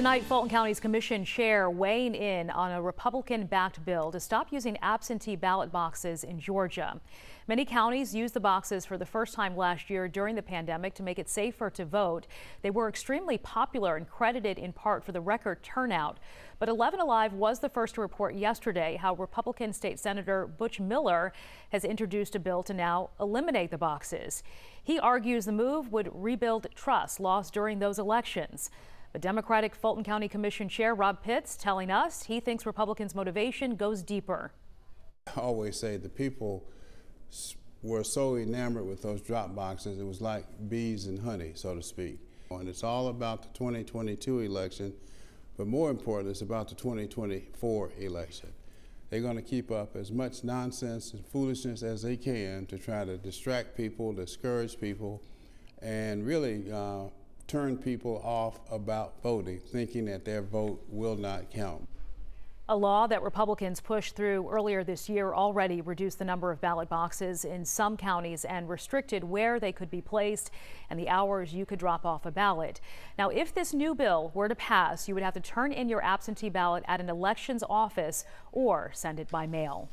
Tonight, Fulton County's commission chair weighing in on a Republican-backed bill to stop using absentee ballot boxes in Georgia. Many counties used the boxes for the first time last year during the pandemic to make it safer to vote. They were extremely popular and credited in part for the record turnout. But 11 Alive was the first to report yesterday how Republican State Senator Butch Miller has introduced a bill to now eliminate the boxes. He argues the move would rebuild trust lost during those elections. But Democratic Fulton County Commission Chair Rob Pitts telling us he thinks Republicans' motivation goes deeper. I always say the people were so enamored with those drop boxes, it was like bees and honey, so to speak. And it's all about the 2022 election, but more important, it's about the 2024 election. They're going to keep up as much nonsense and foolishness as they can to try to distract people, discourage people, and really uh, turn people off about voting, thinking that their vote will not count. A law that Republicans pushed through earlier this year already reduced the number of ballot boxes in some counties and restricted where they could be placed and the hours you could drop off a ballot. Now, if this new bill were to pass, you would have to turn in your absentee ballot at an elections office or send it by mail.